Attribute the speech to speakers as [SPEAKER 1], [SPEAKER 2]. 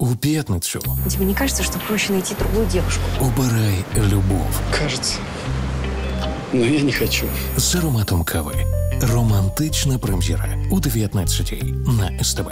[SPEAKER 1] У п'ятницю
[SPEAKER 2] Тебе не кажется, что проще найти другую девушку?
[SPEAKER 1] обирай любов
[SPEAKER 3] Кажется. Но я не хочу.
[SPEAKER 1] з ароматом кави. Романтична прем'єра у 19 на СТБ.